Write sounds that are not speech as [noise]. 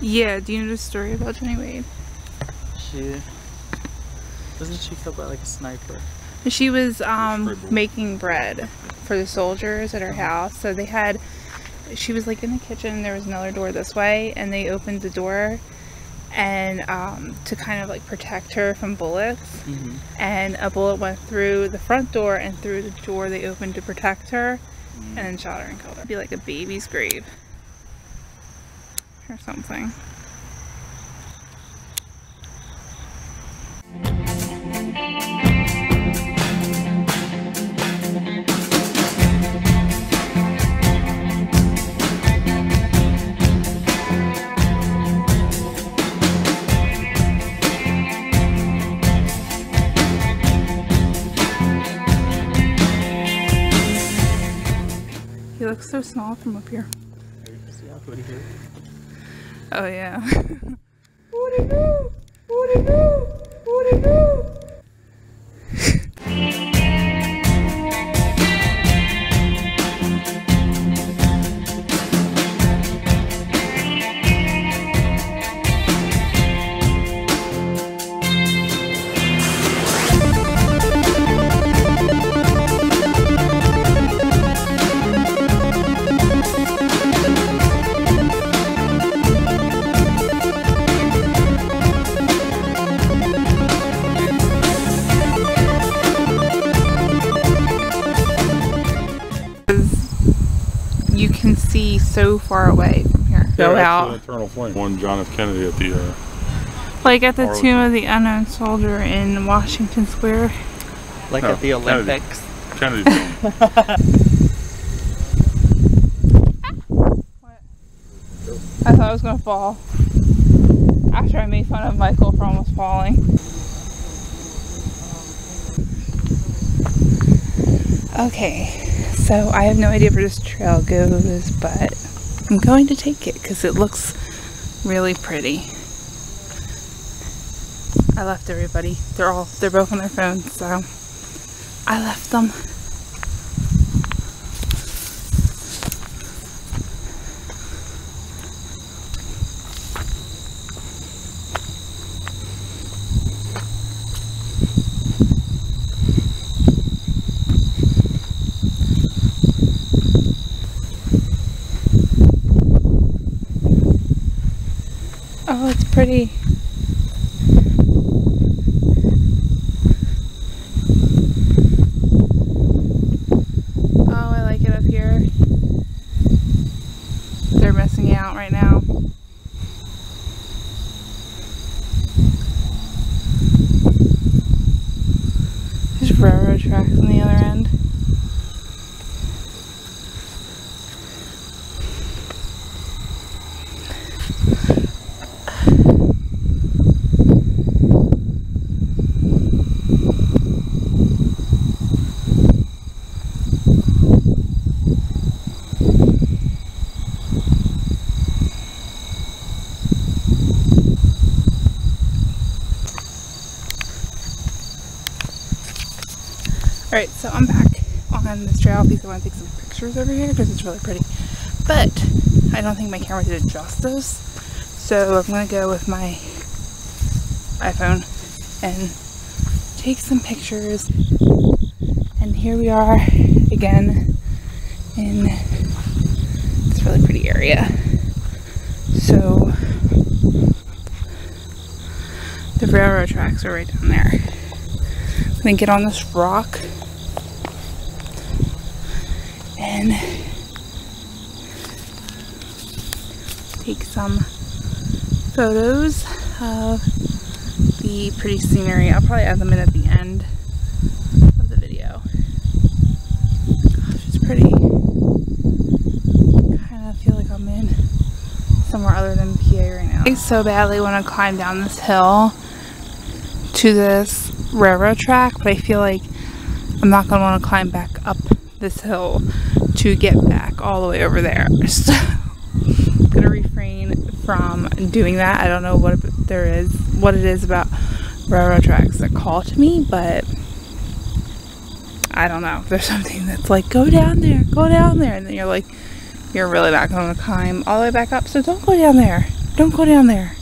Yeah, do you know the story about Jenny Wade? She wasn't she killed by like a sniper? She was um, making bread for the soldiers at her house. So they had, she was like in the kitchen. There was another door this way, and they opened the door, and um, to kind of like protect her from bullets. Mm-hmm. And a bullet went through the front door and through the door they opened to protect her, Mm. and then shot her and killed her. It'd be like a baby's grave or something. He looks so small from up here. Oh yeah. Can see so far away from here. Go Yeah, out. actually, Eternal Flame. One John F. Kennedy at the. Uh, Like at the Arlington. Tomb of the Unknown Soldier in Washington Square. Like Oh, at the Olympics. Kennedy Dome. [laughs] I thought I was gonna fall. After I made fun of Michael for almost falling. Okay, so I have no idea where this trail goes, but I'm going to take it because it looks really pretty. I left everybody. They're all they're both on their phones, so I left them. Oh, it's pretty. Oh, I like it up here. They're missing out right now. There's railroad tracks on the other end. Alright, so I'm back on this trail because I want to take some pictures over here because it's really pretty. But I don't think my camera did justice. So I'm going to go with my iPhone and take some pictures. And here we are again in this really pretty area. So the railroad tracks are right down there. I'm gonna get on this rock and take some photos of the pretty scenery. I'll probably add them in at the end of the video. Gosh, it's pretty. Kind of feel like I'm in somewhere other than PA right now. I so badly want to climb down this hill to this railroad track, but I feel like I'm not going to want to climb back up this hill to get back all the way over there. [laughs] So I'm to refrain from doing that. I don't know what there is, what it is about railroad tracks that call to me, but I don't know. There's [laughs] something that's like, go down there, go down there. And then you're like, you're really not to climb all the way back up, so don't go down there. Don't go down there.